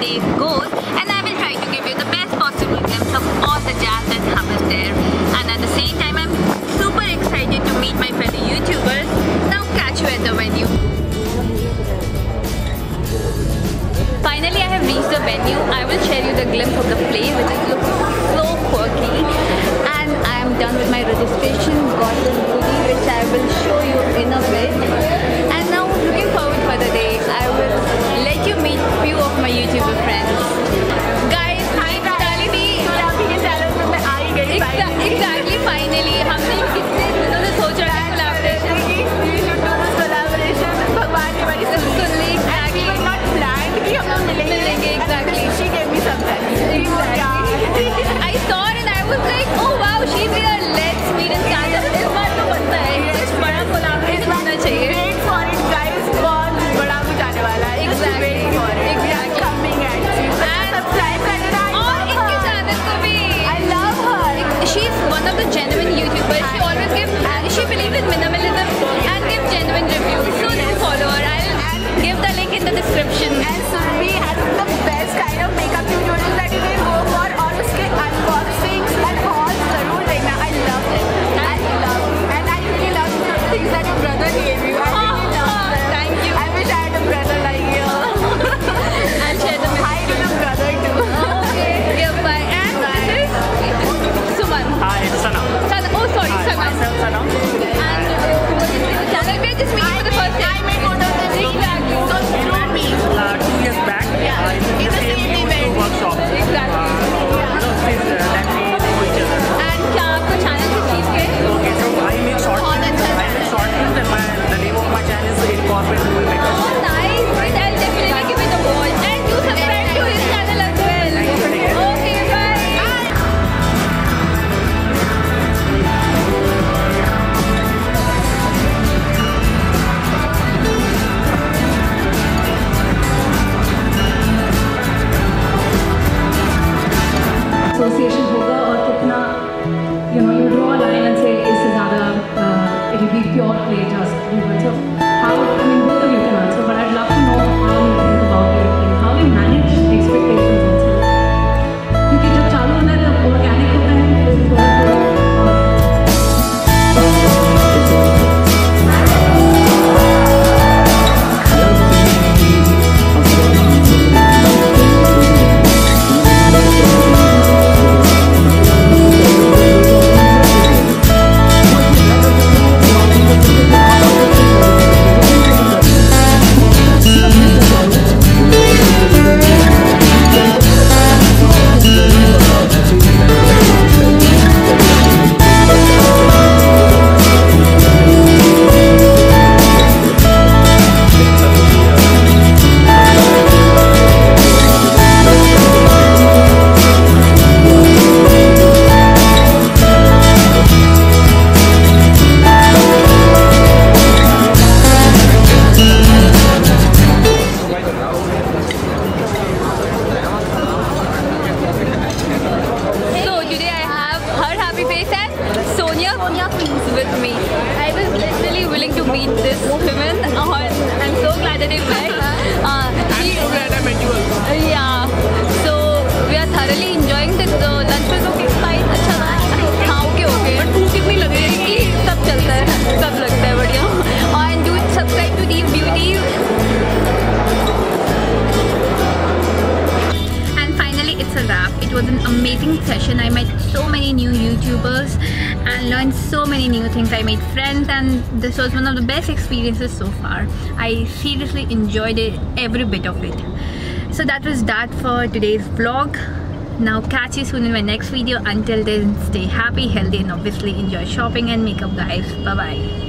they go and Kenya Queens with me. I was literally willing to meet this woman. Uh, I'm so glad that I met Right? Uh, I'm she, so glad I met you. Yeah. YouTubers and learned so many new things. I made friends and this was one of the best experiences so far. I seriously enjoyed it, every bit of it. So that was that for today's vlog. Now catch you soon in my next video. Until then, stay happy, healthy and obviously enjoy shopping and makeup guys. Bye-bye.